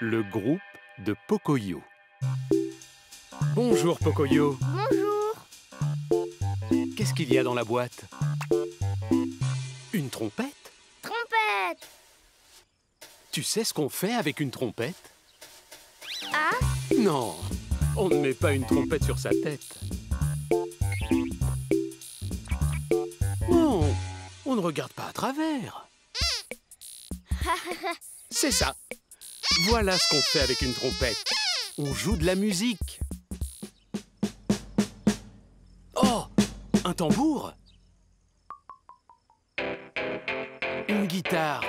le groupe de Pocoyo. Bonjour Pocoyo. Bonjour. Qu'est-ce qu'il y a dans la boîte? Une trompette? Trompette. Tu sais ce qu'on fait avec une trompette? Ah, Non, on ne met pas une trompette sur sa tête. Non, on ne regarde pas à travers. C'est ça. Voilà ce qu'on fait avec une trompette. On joue de la musique. Oh, un tambour Une guitare.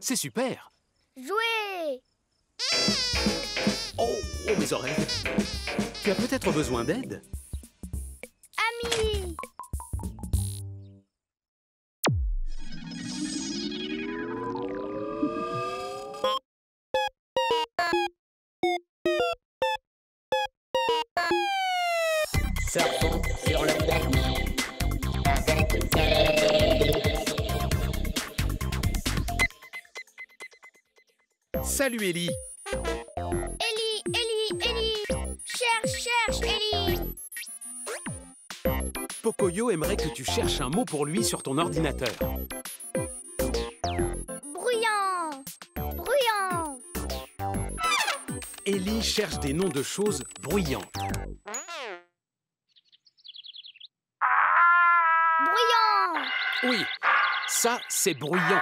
C'est super. jouer. Oh, oh, mes oreilles. Tu as peut-être besoin d'aide? Salut Ellie. Ellie, Ellie, Ellie. Cherche, cherche, Ellie. Pocoyo aimerait que tu cherches un mot pour lui sur ton ordinateur. Bruyant. Bruyant. Ellie cherche des noms de choses bruyantes. Bruyant. Oui, ça c'est bruyant.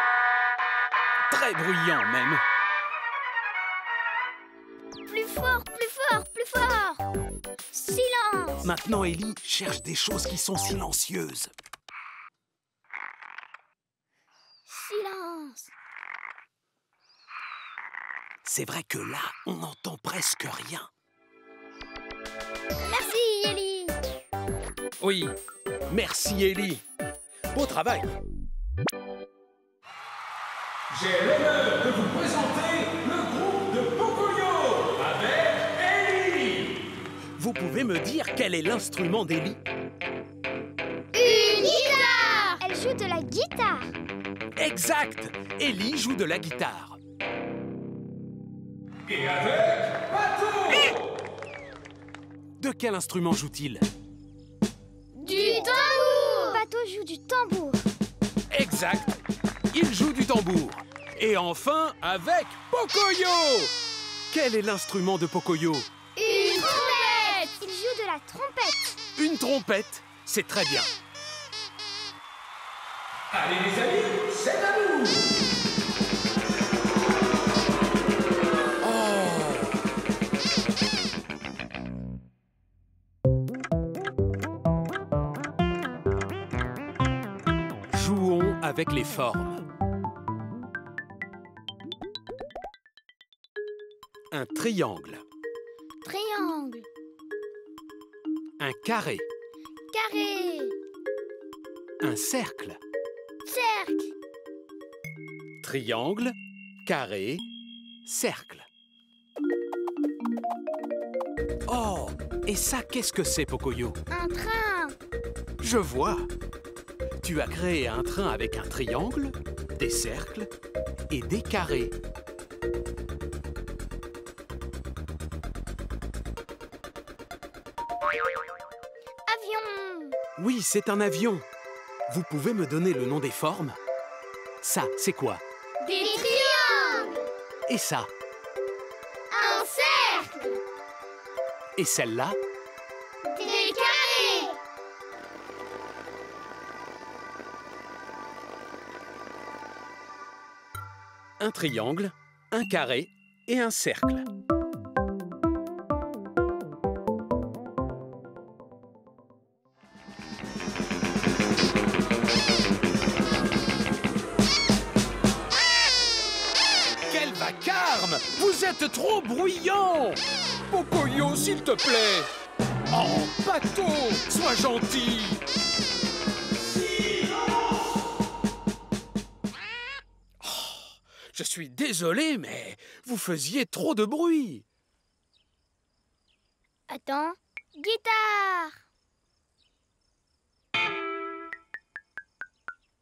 Très bruyant même. Maintenant Ellie cherche des choses qui sont silencieuses. Silence. C'est vrai que là, on n'entend presque rien. Merci, Ellie. Oui, merci Ellie. Beau travail. J'ai l'honneur de vous Vous pouvez me dire quel est l'instrument d'Ellie Une guitare. Elle joue de la guitare. Exact Ellie joue de la guitare. Et avec Pato. De quel instrument joue-t-il? Du tambour. Bateau joue du tambour. Exact Il joue du tambour. Et enfin, avec Pocoyo Quel est l'instrument de Pocoyo? La trompette. Une trompette. C'est très bien. Allez les amis, c'est à nous. Jouons avec les formes. Un Triangle. Carré, Carré. un cercle, Cercle. triangle, carré, cercle. Oh, et ça, qu'est-ce que c'est, Pocoyo? Un train. Je vois. Tu as créé un train avec un triangle, des cercles et des carrés. Oui, c'est un avion. Vous pouvez me donner le nom des formes? Ça, c'est quoi? Des triangles. Et ça? Un cercle. Et celle-là? Des carrés. Un triangle, un carré et un cercle. Pocoyo, s'il te plaît Oh, Pato, sois gentil Oh, Je suis désolé, mais vous faisiez trop de bruit. Attends. Guitare.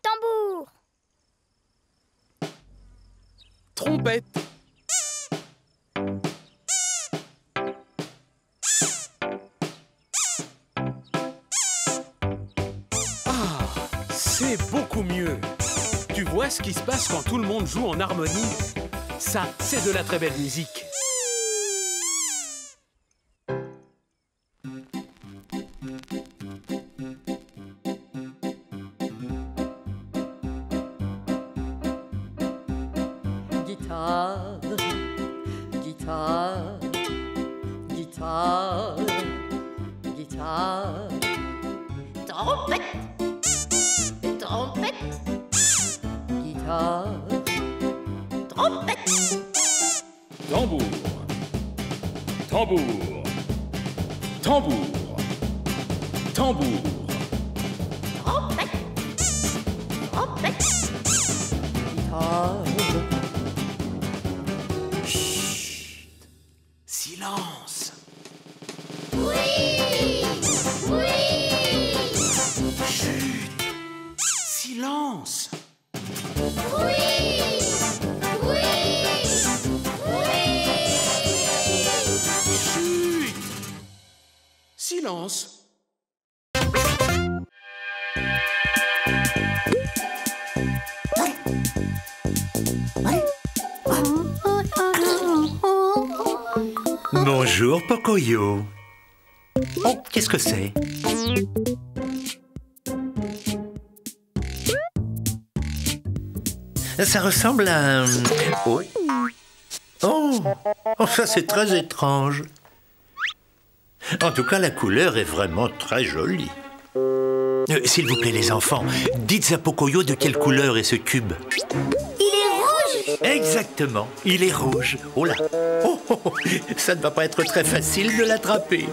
Tambour. Trompette. Vois ce qui se passe quand tout le monde joue en harmonie. Ça, c'est de la très belle musique. Trompette. Tambour. Tambour. Tambour. Tambour. Trompette, trompette, guitare. Oh, qu'est-ce que c'est? Ça ressemble à un... Oui. Oh, oh ça c'est très étrange. En tout cas, la couleur est vraiment très jolie. Euh, S'il vous plaît, les enfants, dites à Pocoyo de quelle couleur est ce cube. Il est rouge Exactement, il est rouge. Oh là oh, Ça ne va pas être très facile de l'attraper.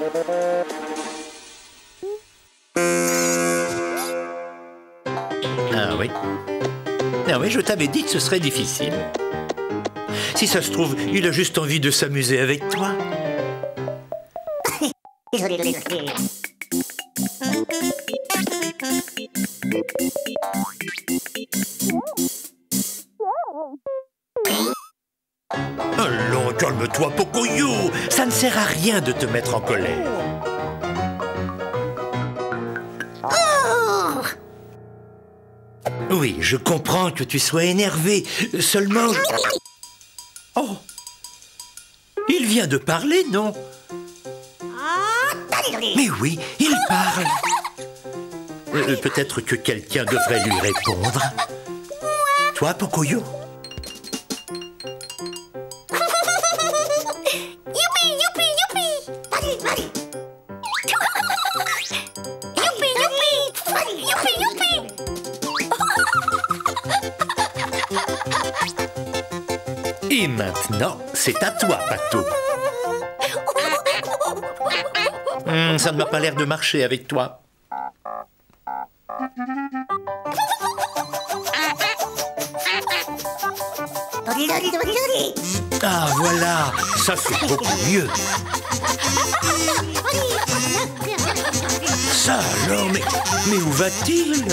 Ah oui. Ah oui, je t'avais dit que ce serait difficile. Si ça se trouve, il a juste envie de s'amuser avec toi. sert à rien de te mettre en colère. Oui, je comprends que tu sois énervé. Seulement... Oh Il vient de parler, non? Mais oui, il parle. Euh, Peut-être que quelqu'un devrait lui répondre. Toi, Pocoyo? Maintenant, c'est à toi, Pato. Hmm, ça ne m'a pas l'air de marcher avec toi. Ah, voilà, ça c'est beaucoup mieux. Ça alors, mais, mais où va-t-il?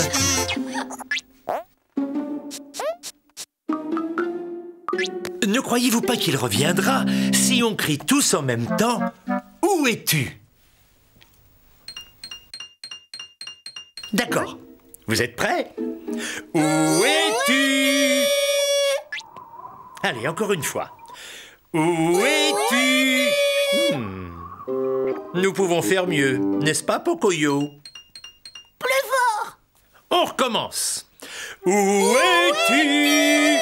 Croyez-vous pas qu'il reviendra si on crie tous en même temps Où es-tu? D'accord. Vous êtes prêts? Où es-tu? Allez, encore une fois. Où es-tu? Hmm. Nous pouvons faire mieux, n'est-ce pas, Pocoyo? Plus fort On recommence. Où es-tu?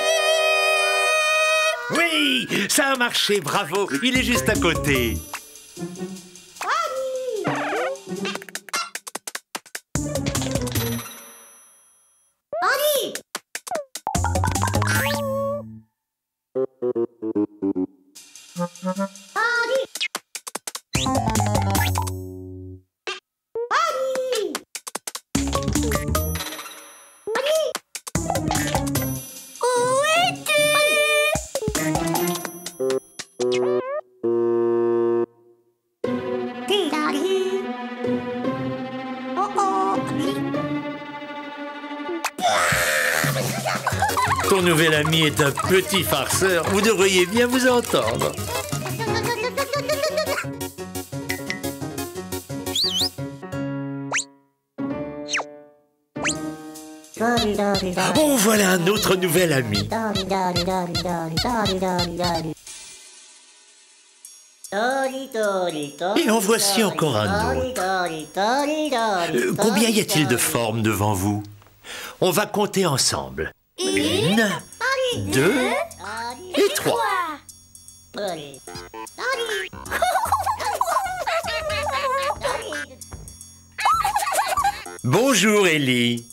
Oui, ça a marché, bravo. Il est juste à côté. Nouvel ami est un petit farceur. Vous devriez bien vous entendre. Oh, voilà un autre nouvel ami. Et en voici encore un autre. Euh, combien y a-t-il de formes devant vous? On va compter ensemble. Une, deux et trois. Bonjour Ellie.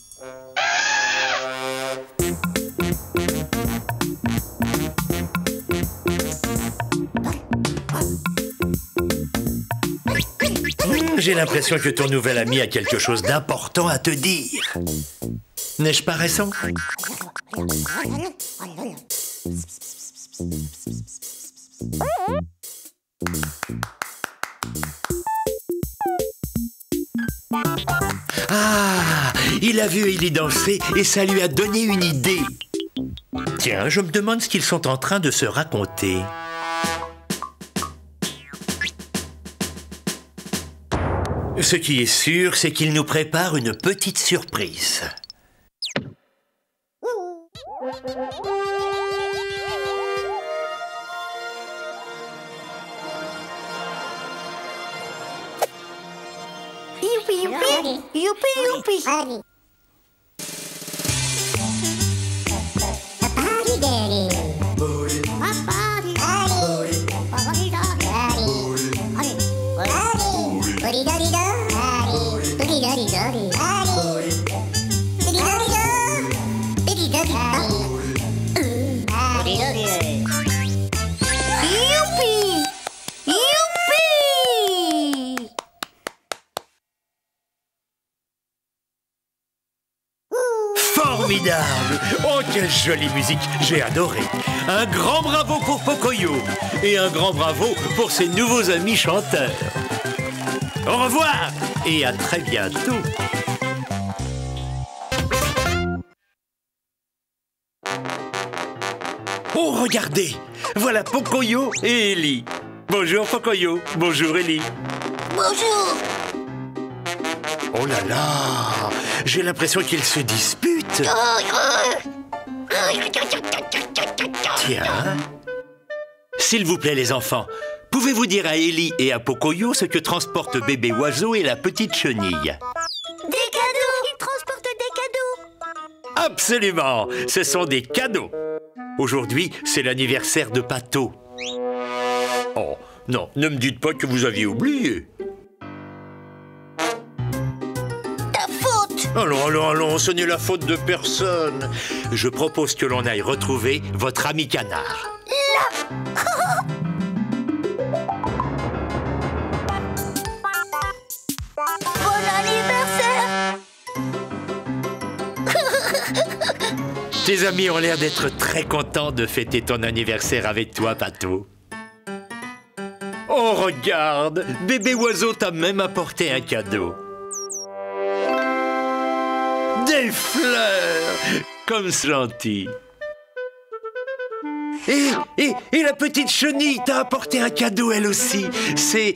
Hmm, J'ai l'impression que ton nouvel ami a quelque chose d'important à te dire. N'ai-je pas raison Ah, il a vu Ellie danser et ça lui a donné une idée. Tiens, je me demande ce qu'ils sont en train de se raconter. Ce qui est sûr, c'est qu'il nous prépare une petite surprise. Yuppie, yuppie! Yuppie, yuppie! Jolie musique J'ai adoré. Un grand bravo pour Pocoyo Et un grand bravo pour ses nouveaux amis chanteurs. Au revoir Et à très bientôt. Oh, regardez Voilà Pocoyo et Ellie. Bonjour Pocoyo, bonjour Ellie. Bonjour. Oh là là J'ai l'impression qu'ils se disputent Tiens. S'il vous plaît, les enfants, pouvez-vous dire à Ellie et à Pocoyo ce que transporte bébé oiseau et la petite chenille Des cadeaux. Ils transportent des cadeaux. Absolument Ce sont des cadeaux Aujourd'hui, c'est l'anniversaire de Pato. Oh, non, ne me dites pas que vous aviez oublié. Allons, allons, allons, ce n'est la faute de personne. Je propose que l'on aille retrouver votre ami canard. Bon anniversaire. Tes amis ont l'air d'être très contents de fêter ton anniversaire avec toi, Pato. Oh, regarde Bébé oiseau t'a même apporté un cadeau. Des fleurs Comme c'est. Et, la petite chenille t'a apporté un cadeau, elle aussi. C'est...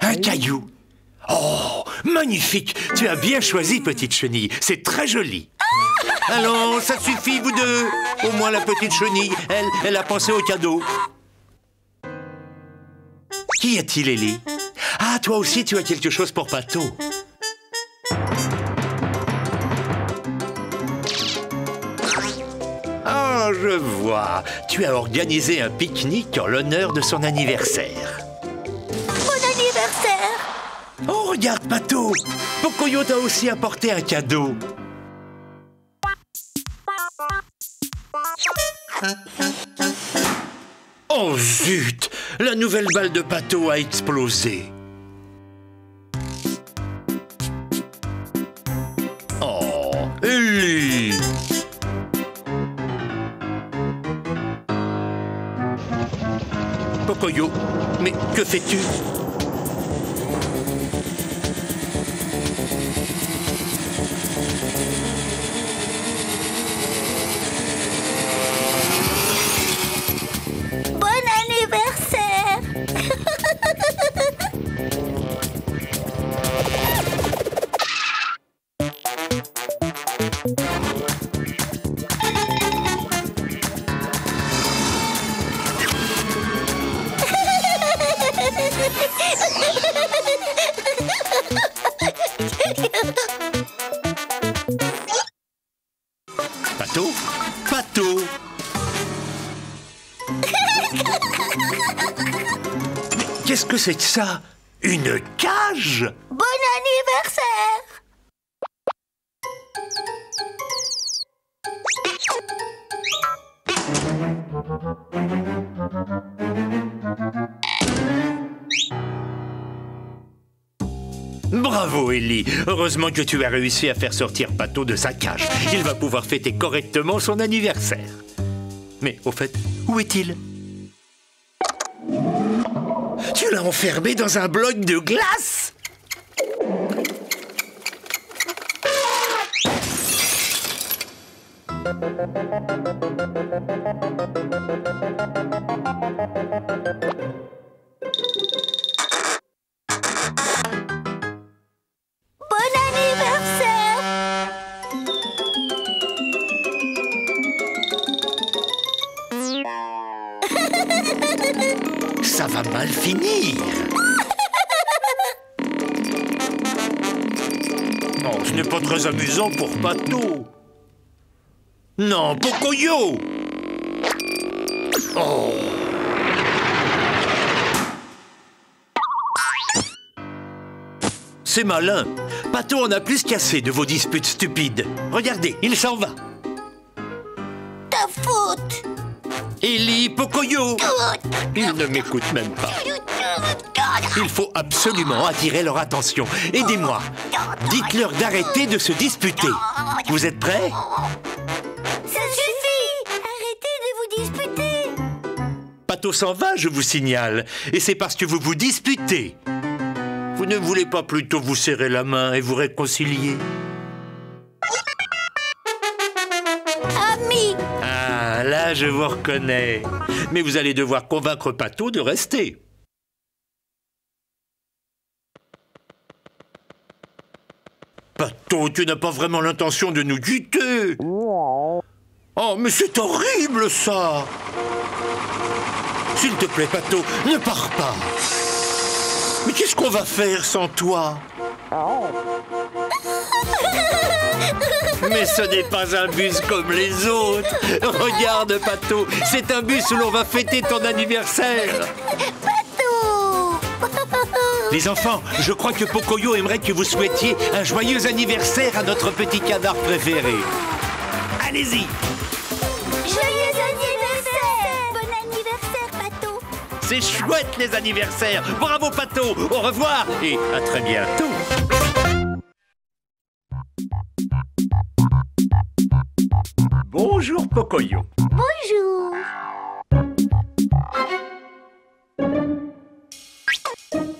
Un caillou. Oh, magnifique Tu as bien choisi, petite chenille. C'est très joli. Allons, ça suffit, vous deux. Au moins la petite chenille, elle, elle a pensé au cadeau. Qui est-il, Ellie? Ah, toi aussi, tu as quelque chose pour Pato. Je vois. Tu as organisé un pique-nique en l'honneur de son anniversaire. Bon anniversaire. Oh, regarde, Pato Pocoyo t'a aussi apporté un cadeau. Oh zut La nouvelle balle de Pato a explosé. Mais que fais-tu? Bon anniversaire. Pato Pato qu'est-ce que c'est que ça? Une cage? Bravo Heureusement que tu as réussi à faire sortir Pato de sa cage. Il va pouvoir fêter correctement son anniversaire. Mais au fait, où est-il? Tu l'as enfermé dans un bloc de glace très amusant pour Pato. Non, Pocoyo Oh C'est malin. Pato en a plus qu'assez de vos disputes stupides. Regardez, il s'en va. Ta faute Ellie, Pocoyo Il ne m'écoute même pas. Il faut absolument attirer leur attention. Aidez-moi. Dites-leur d'arrêter de se disputer. Vous êtes prêts? Ça suffit Arrêtez de vous disputer Pato s'en va, je vous signale. Et c'est parce que vous vous disputez. Vous ne voulez pas plutôt vous serrer la main et vous réconcilier? Ami Ah, là, je vous reconnais. Mais vous allez devoir convaincre Pato de rester. Pato, tu n'as pas vraiment l'intention de nous quitter. Oh, mais c'est horrible ça. S'il te plaît, Pato, ne pars pas. Mais qu'est-ce qu'on va faire sans toi? Mais ce n'est pas un bus comme les autres. Regarde, Pato, c'est un bus où l'on va fêter ton anniversaire. Les enfants, je crois que Pocoyo aimerait que vous souhaitiez un joyeux anniversaire à notre petit canard préféré. Allez-y, Joyeux anniversaire Bon anniversaire, Pato c'est chouette les anniversaires. Bravo, Pato. Au revoir et à très bientôt. Bonjour, Pocoyo. Bonjour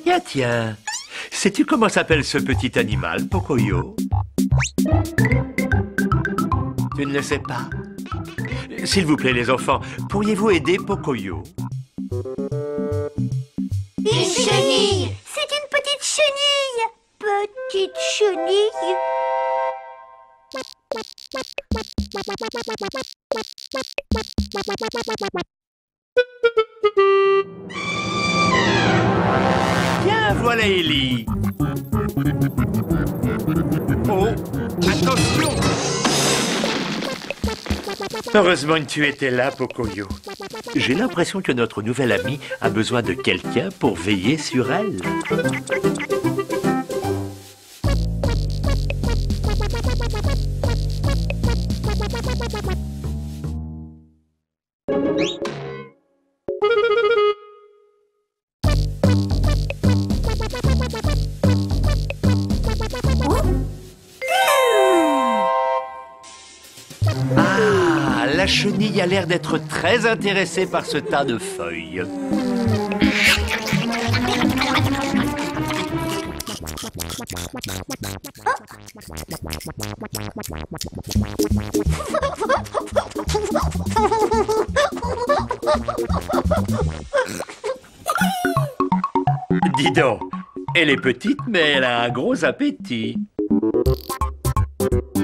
Tiens, tiens. Sais-tu comment s'appelle ce petit animal, Pocoyo? Tu ne le sais pas. S'il vous plaît, les enfants, pourriez-vous aider Pocoyo? Une chenille. C'est une petite chenille. Petite chenille Bien, voilà Ellie. Oh, attention Heureusement que tu étais là, Pocoyo. J'ai l'impression que notre nouvelle amie a besoin de quelqu'un pour veiller sur elle. Chenille a l'air d'être très intéressée par ce tas de feuilles. Dis donc, elle est petite, mais elle a un gros appétit.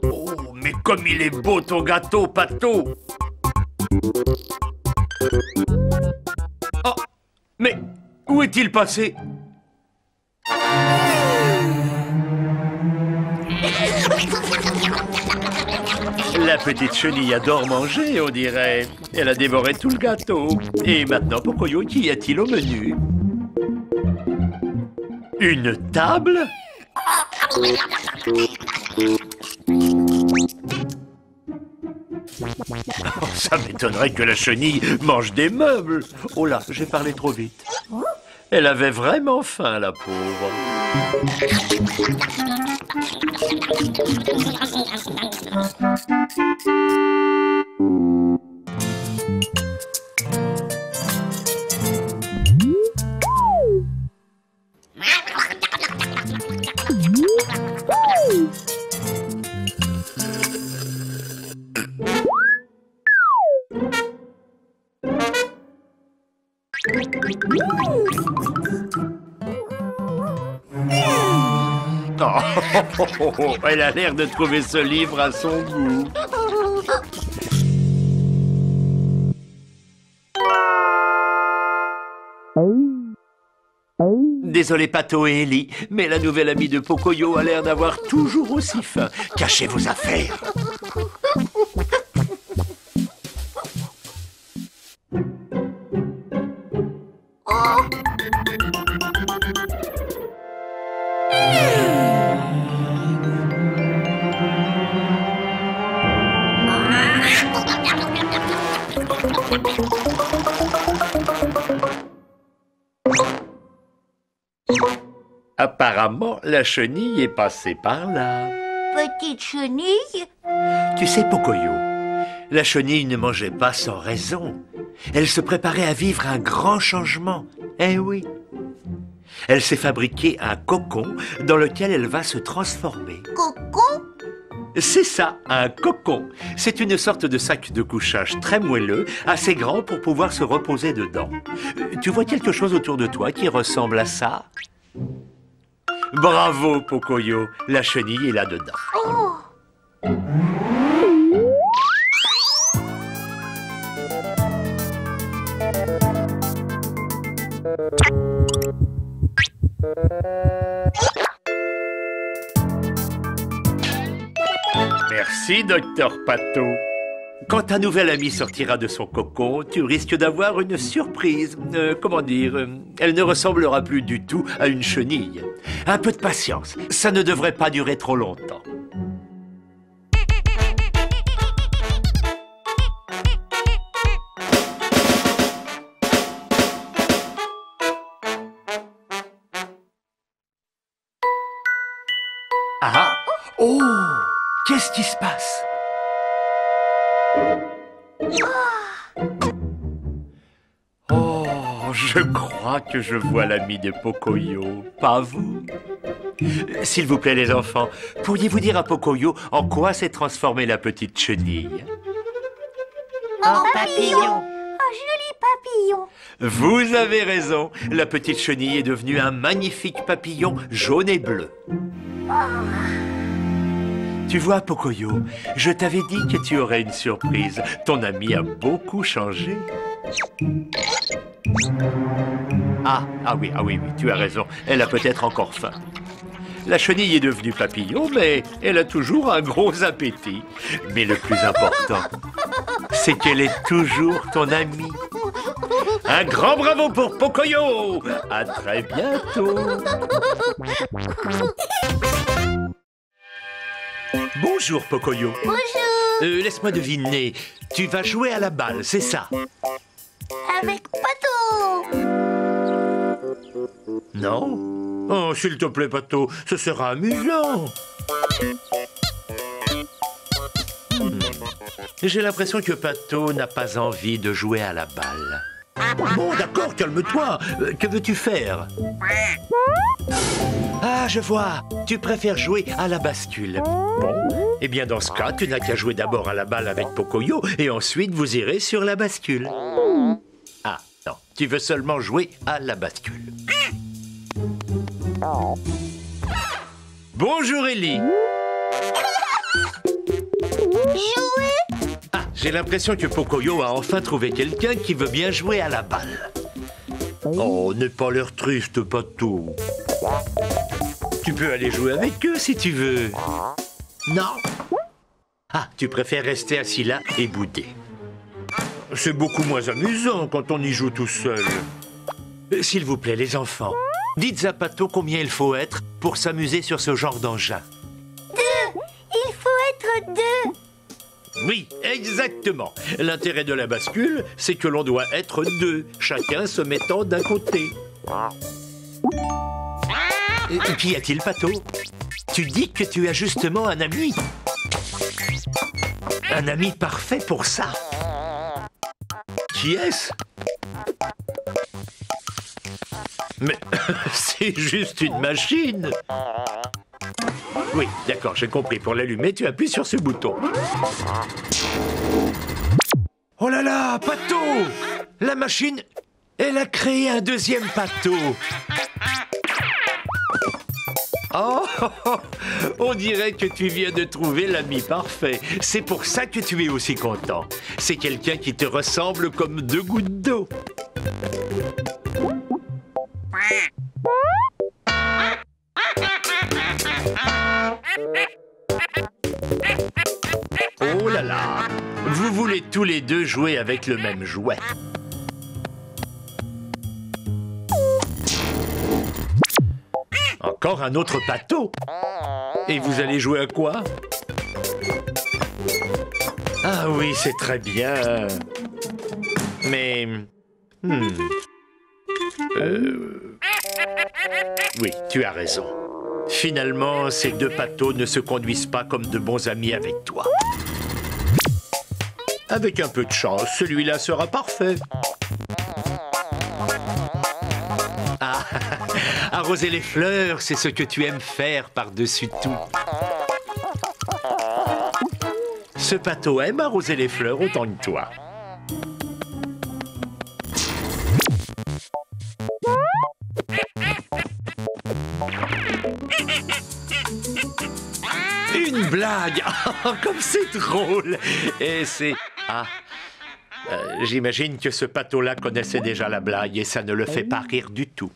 Oh, mais comme il est beau ton gâteau, Pato Oh, mais où est-il passé? La petite chenille adore manger, on dirait. Elle a dévoré tout le gâteau. Et maintenant, Pocoyo, qu'y a-t-il au menu? Une table? Ça m'étonnerait que la chenille mange des meubles. Oh là, j'ai parlé trop vite. Elle avait vraiment faim, la pauvre. Oh, elle a l'air de trouver ce livre à son goût. Désolé Pato et Ellie, mais la nouvelle amie de Pocoyo a l'air d'avoir toujours aussi faim. Cachez vos affaires. Apparemment, la chenille est passée par là. Petite chenille? Tu sais, Pocoyo, la chenille ne mangeait pas sans raison. Elle se préparait à vivre un grand changement. Eh oui. Elle s'est fabriqué un cocon dans lequel elle va se transformer. Cocon? C'est ça, un cocon. C'est une sorte de sac de couchage très moelleux, assez grand pour pouvoir se reposer dedans. Euh, Tu vois quelque chose autour de toi qui ressemble à ça? Bravo, Pocoyo. La chenille est là-dedans. Merci, docteur Pato. Quand ta nouvelle amie sortira de son cocon, tu risques d'avoir une surprise. Euh, comment dire euh, Elle ne ressemblera plus du tout à une chenille. Un peu de patience, ça ne devrait pas durer trop longtemps. Ah Oh Qu'est-ce qui se passe? Je crois que je vois l'ami de Pocoyo, pas vous? S'il vous plaît les enfants, pourriez-vous dire à Pocoyo en quoi s'est transformée la petite chenille? En papillon. Un joli papillon. Vous avez raison, la petite chenille est devenue un magnifique papillon jaune et bleu. Tu vois, Pocoyo, je t'avais dit que tu aurais une surprise. Ton ami a beaucoup changé. Ah, ah oui, ah oui, oui, tu as raison. Elle a peut-être encore faim. La chenille est devenue papillon, mais elle a toujours un gros appétit. Mais le plus important, c'est qu'elle est toujours ton amie. Un grand bravo pour Pocoyo À très bientôt Bonjour Pocoyo Bonjour Euh, Laisse-moi deviner, tu vas jouer à la balle, c'est ça? Avec Pato Non? Oh, s'il te plaît, Pato, ce sera amusant. Hmm. J'ai l'impression que Pato n'a pas envie de jouer à la balle. Bon, d'accord, calme-toi. Euh, que veux-tu faire Ah, je vois. Tu préfères jouer à la bascule. Bon, eh bien dans ce cas, tu n'as qu'à jouer d'abord à la balle avec Pocoyo et ensuite vous irez sur la bascule. Ah, non, tu veux seulement jouer à la bascule. Bonjour Ellie. Jouer j'ai l'impression que Pocoyo a enfin trouvé quelqu'un qui veut bien jouer à la balle. Oh, n'aie pas l'air triste, Pato. Tu peux aller jouer avec eux si tu veux. Non Ah, tu préfères rester assis là et bouder. C'est beaucoup moins amusant quand on y joue tout seul. Euh, S'il vous plaît, les enfants, dites à Pato combien il faut être pour s'amuser sur ce genre d'engin. Il faut être deux. Oui, exactement. L'intérêt de la bascule, c'est que l'on doit être deux, chacun se mettant d'un côté. Et Qu'y a-t-il, Pato? Tu dis que tu as justement un ami. Un ami parfait pour ça. Qui est-ce? Mais c'est juste une machine. Oui, d'accord, j'ai compris. Pour l'allumer, tu appuies sur ce bouton. Oh là là, Pato La machine, elle a créé un deuxième Pato. Oh, on dirait que tu viens de trouver l'ami parfait. C'est pour ça que tu es aussi content. C'est quelqu'un qui te ressemble comme deux gouttes d'eau. Oh là là Vous voulez tous les deux jouer avec le même jouet. Encore un autre bateau Et vous allez jouer à quoi? Ah oui, c'est très bien. Mais... hmm. Euh, Oui, tu as raison. Finalement, ces deux bateaux ne se conduisent pas comme de bons amis avec toi. Avec un peu de chance, celui-là sera parfait. Ah, arroser les fleurs, c'est ce que tu aimes faire par-dessus tout. Ce bateau aime arroser les fleurs autant que toi. Une blague Ah, Comme c'est drôle Et c'est... Ah Euh, J'imagine que ce bateau-là connaissait déjà la blague et ça ne le fait pas rire du tout.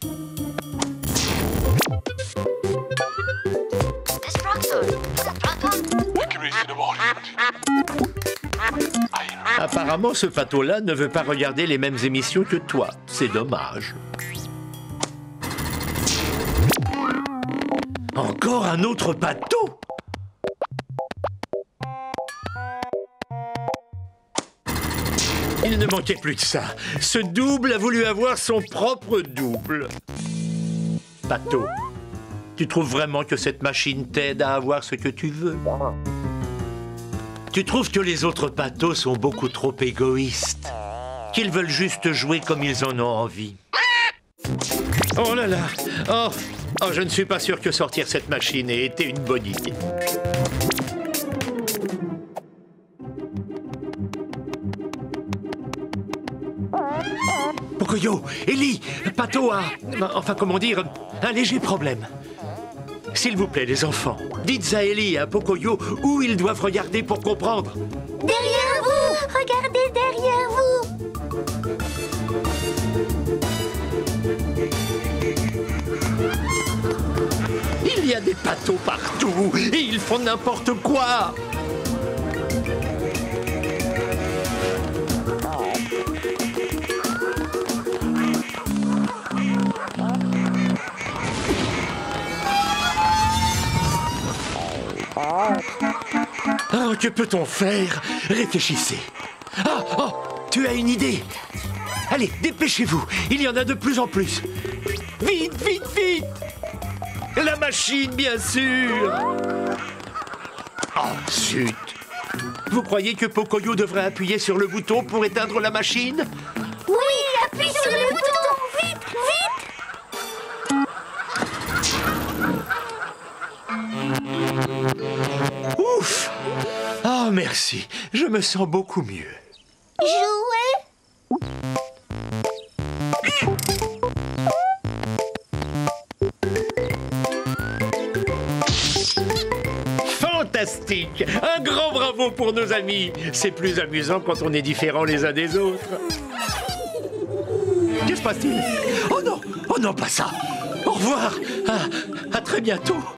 Apparemment, ce bateau-là ne veut pas regarder les mêmes émissions que toi. C'est dommage. Encore un autre bateau Il ne manquait plus de ça. Ce double a voulu avoir son propre double. Bateau, tu trouves vraiment que cette machine t'aide à avoir ce que tu veux? Tu trouves que les autres bateaux sont beaucoup trop égoïstes Qu'ils veulent juste jouer comme ils en ont envie Oh là là Oh, oh je ne suis pas sûr que sortir cette machine ait été une bonne idée. Pocoyo, Ellie, Pato a... Enfin, comment dire, un léger problème. S'il vous plaît, les enfants, dites à Ellie et à Pocoyo où ils doivent regarder pour comprendre. Derrière vous Regardez derrière vous Il y a des bateaux partout et ils font n'importe quoi. Oh, que peut-on faire? Réfléchissez. Ah, oh, tu as une idée Allez, dépêchez-vous. Il y en a de plus en plus. Vite, vite, vite La machine, bien sûr Oh, zut Vous croyez que Pocoyo devrait appuyer sur le bouton pour éteindre la machine? Merci. Je me sens beaucoup mieux. Jouer. Fantastique. Un grand bravo pour nos amis. C'est plus amusant quand on est différents les uns des autres. Que se passe-t-il? Oh non Oh non, pas ça. Au revoir. À, à très bientôt